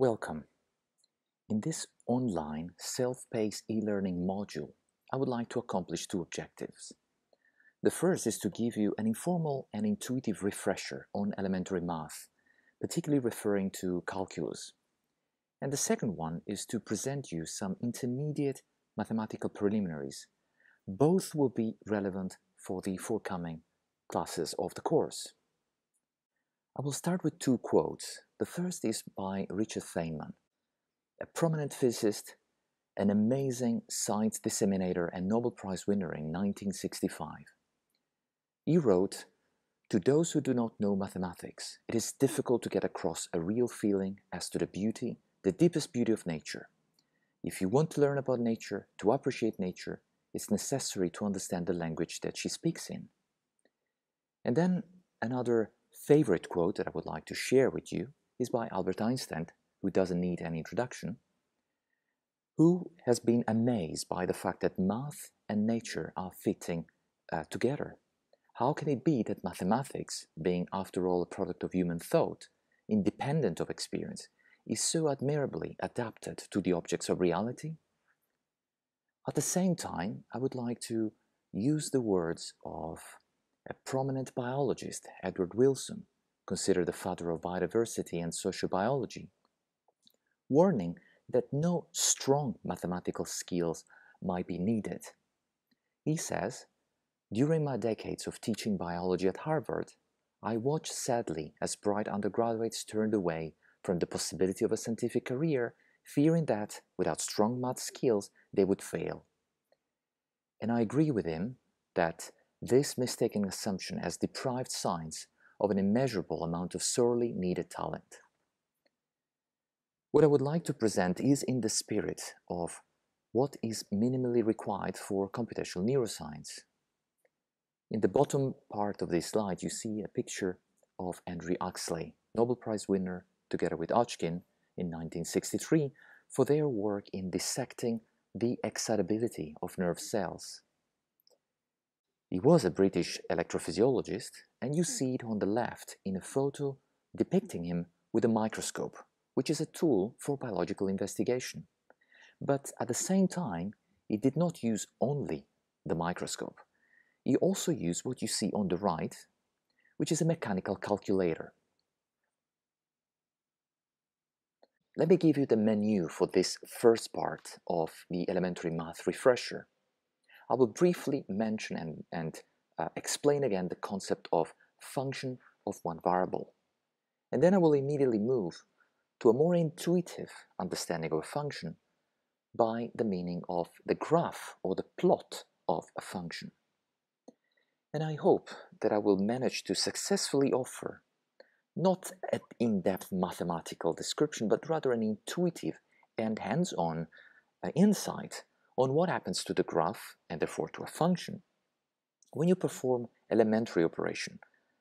Welcome. In this online self-paced e-learning module, I would like to accomplish two objectives. The first is to give you an informal and intuitive refresher on elementary math, particularly referring to calculus. And the second one is to present you some intermediate mathematical preliminaries. Both will be relevant for the forthcoming classes of the course. I will start with two quotes. The first is by Richard Feynman, a prominent physicist, an amazing science disseminator and Nobel Prize winner in 1965. He wrote, To those who do not know mathematics, it is difficult to get across a real feeling as to the beauty, the deepest beauty of nature. If you want to learn about nature, to appreciate nature, it's necessary to understand the language that she speaks in. And then another favorite quote that I would like to share with you is by Albert Einstein, who doesn't need any introduction, who has been amazed by the fact that math and nature are fitting uh, together. How can it be that mathematics, being after all a product of human thought, independent of experience, is so admirably adapted to the objects of reality? At the same time, I would like to use the words of a prominent biologist, Edward Wilson, considered the father of biodiversity and sociobiology, warning that no strong mathematical skills might be needed. He says, During my decades of teaching biology at Harvard, I watched sadly as bright undergraduates turned away from the possibility of a scientific career, fearing that, without strong math skills, they would fail. And I agree with him that this mistaken assumption has deprived science of an immeasurable amount of sorely needed talent. What I would like to present is in the spirit of what is minimally required for computational neuroscience. In the bottom part of this slide, you see a picture of Andrew Huxley, Nobel Prize winner together with Hodgkin in 1963 for their work in dissecting the excitability of nerve cells. He was a British electrophysiologist, and you hmm. see it on the left in a photo depicting him with a microscope, which is a tool for biological investigation. But at the same time, he did not use only the microscope. He also used what you see on the right, which is a mechanical calculator. Let me give you the menu for this first part of the elementary math refresher. I will briefly mention and, and uh, explain again the concept of function of one variable. And then I will immediately move to a more intuitive understanding of a function by the meaning of the graph or the plot of a function. And I hope that I will manage to successfully offer not an in-depth mathematical description, but rather an intuitive and hands-on uh, insight on what happens to the graph and therefore to a function when you perform elementary operation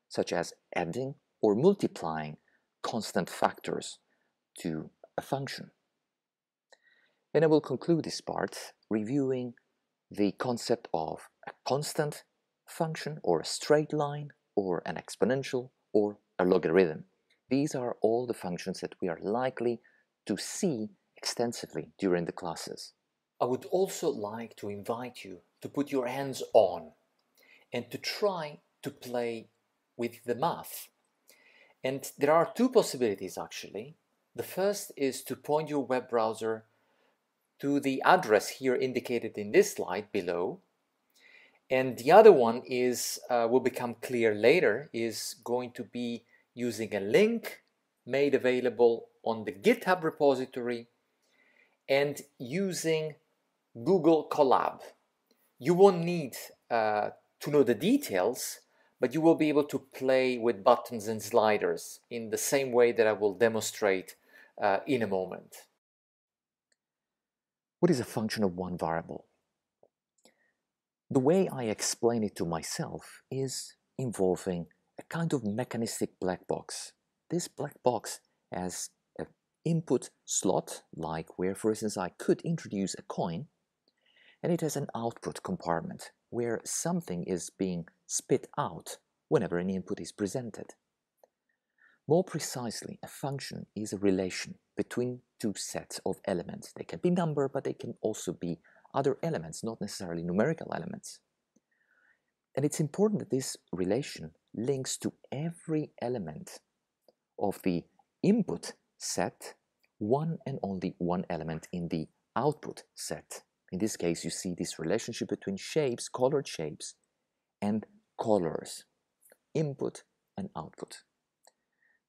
such as adding or multiplying constant factors to a function. And I will conclude this part reviewing the concept of a constant function or a straight line or an exponential or a logarithm. These are all the functions that we are likely to see extensively during the classes. I would also like to invite you to put your hands on and to try to play with the math. And there are two possibilities actually. The first is to point your web browser to the address here indicated in this slide below. And the other one is, uh, will become clear later, is going to be using a link made available on the GitHub repository and using Google Colab. You won't need uh, to know the details, but you will be able to play with buttons and sliders in the same way that I will demonstrate uh, in a moment. What is a function of one variable? The way I explain it to myself is involving a kind of mechanistic black box. This black box has an input slot, like where, for instance, I could introduce a coin, and it has an output compartment where something is being spit out whenever an input is presented. More precisely, a function is a relation between two sets of elements. They can be number, but they can also be other elements, not necessarily numerical elements. And it's important that this relation links to every element of the input set one and only one element in the output set. In this case, you see this relationship between shapes, colored shapes, and colors, input and output.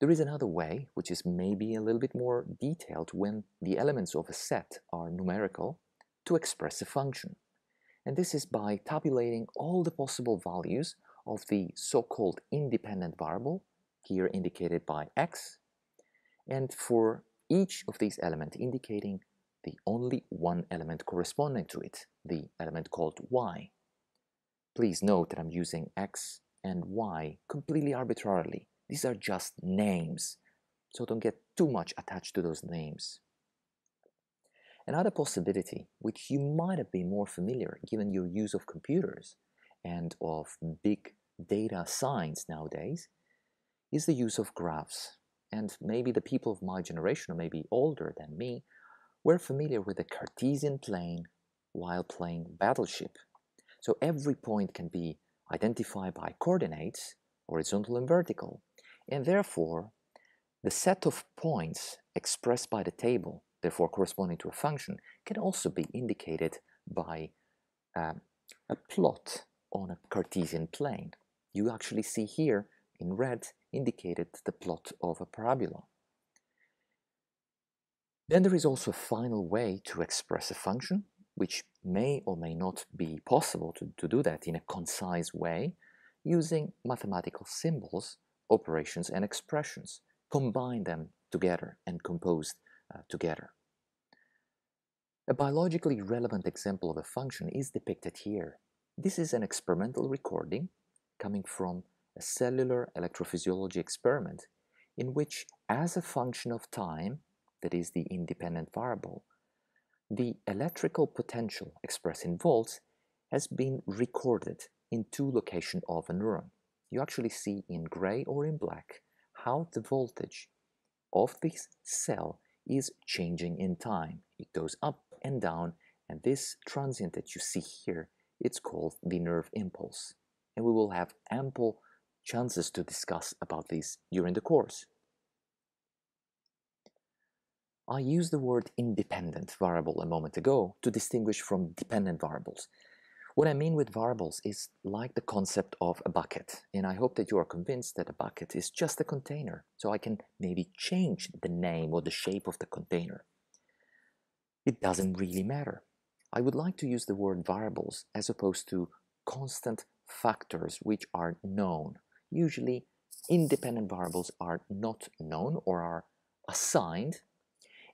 There is another way, which is maybe a little bit more detailed when the elements of a set are numerical, to express a function. And this is by tabulating all the possible values of the so-called independent variable, here indicated by x, and for each of these elements indicating the only one element corresponding to it, the element called y. Please note that I'm using x and y completely arbitrarily. These are just names, so don't get too much attached to those names. Another possibility, which you might have been more familiar given your use of computers and of big data science nowadays, is the use of graphs. And maybe the people of my generation, or maybe older than me, were familiar with the Cartesian plane while playing Battleship. So every point can be identified by coordinates, horizontal and vertical, and therefore the set of points expressed by the table, therefore corresponding to a function, can also be indicated by um, a plot on a Cartesian plane. You actually see here in red indicated the plot of a parabola. Then there is also a final way to express a function, which may or may not be possible to, to do that in a concise way, using mathematical symbols, operations, and expressions. Combine them together and composed uh, together. A biologically relevant example of a function is depicted here. This is an experimental recording coming from a cellular electrophysiology experiment in which, as a function of time, that is the independent variable, the electrical potential expressed in volts has been recorded in two locations of a neuron. You actually see in gray or in black how the voltage of this cell is changing in time. It goes up and down, and this transient that you see here, it's called the nerve impulse. And we will have ample chances to discuss about this during the course. I used the word independent variable a moment ago to distinguish from dependent variables. What I mean with variables is like the concept of a bucket, and I hope that you are convinced that a bucket is just a container, so I can maybe change the name or the shape of the container. It doesn't really matter. I would like to use the word variables as opposed to constant factors which are known. Usually, independent variables are not known or are assigned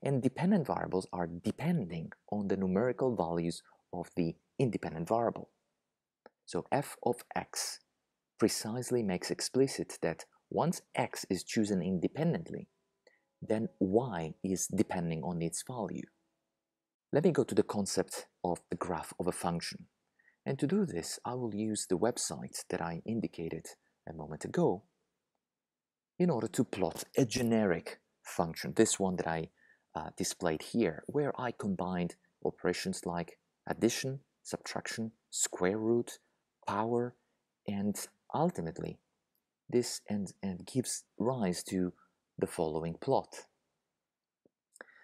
and dependent variables are depending on the numerical values of the independent variable. So f of x precisely makes explicit that once x is chosen independently, then y is depending on its value. Let me go to the concept of the graph of a function. And to do this, I will use the website that I indicated a moment ago in order to plot a generic function, this one that I uh, displayed here, where I combined operations like addition, subtraction, square root, power, and ultimately this and, and gives rise to the following plot.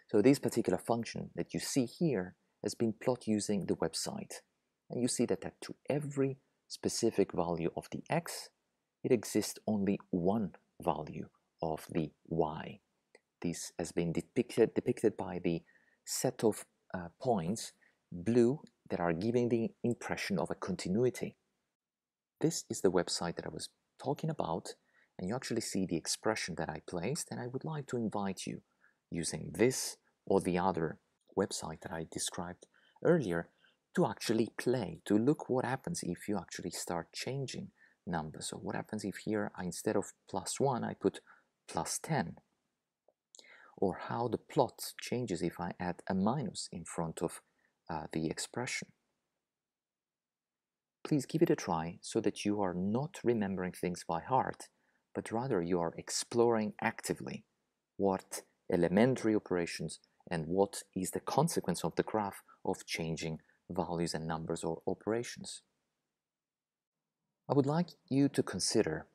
So this particular function that you see here has been plot using the website. And you see that, that to every specific value of the x, it exists only one value of the y. This has been depicted, depicted by the set of uh, points, blue, that are giving the impression of a continuity. This is the website that I was talking about, and you actually see the expression that I placed, and I would like to invite you, using this or the other website that I described earlier, to actually play, to look what happens if you actually start changing numbers. So what happens if here, I, instead of plus 1, I put plus 10? Or how the plot changes if I add a minus in front of uh, the expression. Please give it a try so that you are not remembering things by heart, but rather you are exploring actively what elementary operations and what is the consequence of the graph of changing values and numbers or operations. I would like you to consider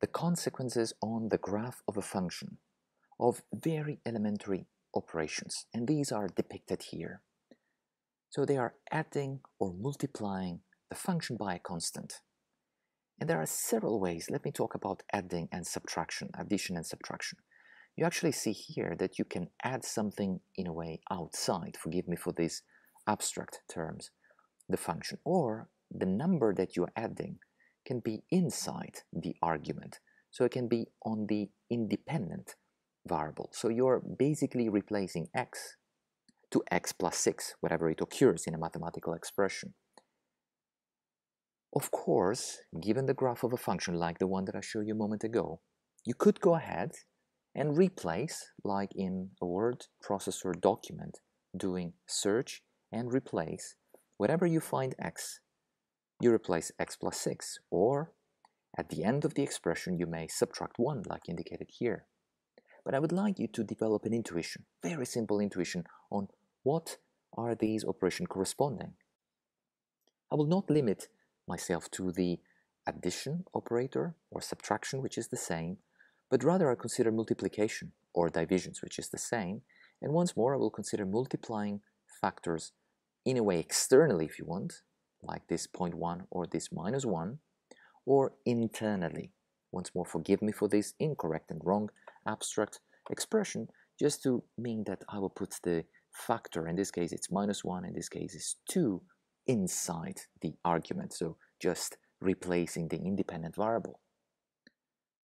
the consequences on the graph of a function of very elementary operations, and these are depicted here. So they are adding or multiplying the function by a constant. And there are several ways. Let me talk about adding and subtraction, addition and subtraction. You actually see here that you can add something in a way outside, forgive me for these abstract terms, the function, or the number that you're adding can be inside the argument. So it can be on the independent variable. So you're basically replacing x to x plus 6, whatever it occurs in a mathematical expression. Of course, given the graph of a function like the one that I showed you a moment ago, you could go ahead and replace, like in a word processor document, doing search and replace, wherever you find x, you replace x plus 6, or at the end of the expression you may subtract 1, like indicated here. But I would like you to develop an intuition, very simple intuition, on what are these operations corresponding. I will not limit myself to the addition operator or subtraction, which is the same, but rather I consider multiplication or divisions, which is the same, and once more I will consider multiplying factors in a way externally if you want, like this 0.1 or this minus 1, or internally. Once more, forgive me for this incorrect and wrong abstract expression, just to mean that I will put the factor, in this case it's minus 1, in this case it's 2, inside the argument, so just replacing the independent variable.